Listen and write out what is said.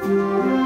Música